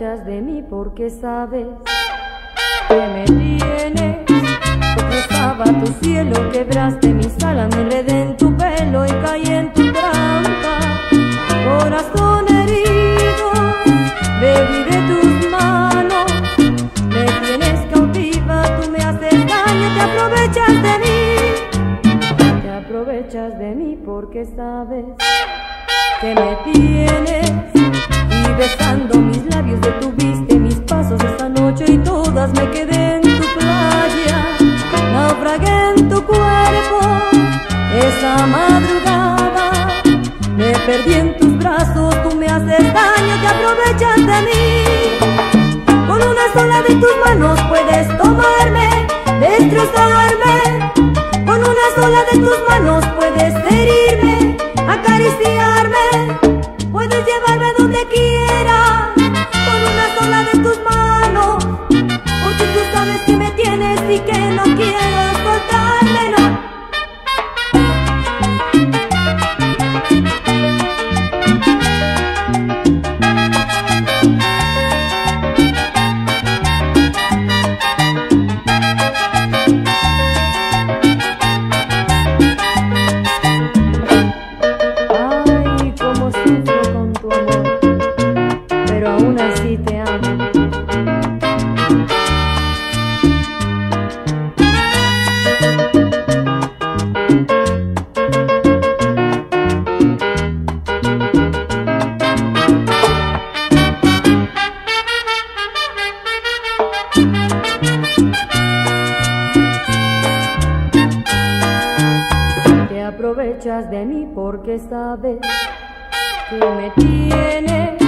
mí porque sabes que me tienes. Cruzaba tu cielo, quebraste mis alas, me enredé en tu pelo y caí en tu trampa. Corazón herido, bebí de tus manos, me tienes cautiva, tú me haces daño, te aprovechas de mí. Te aprovechas de mí porque sabes que me tienes y besando mis labios detuviste mis pasos esta noche y todas me quedé en tu playa. Naufragué en tu cuerpo esa madrugada. Me perdí en tus brazos tú me haces daño te aprovechas de mí. Con una sola de tus manos puedes tomarme destrozarme. Con una sola de tus manos llevarme donde quieras, con una sola de tus manos, porque tú sabes que me tienes y que no quiero aprovechas de mí porque sabes que me tienes.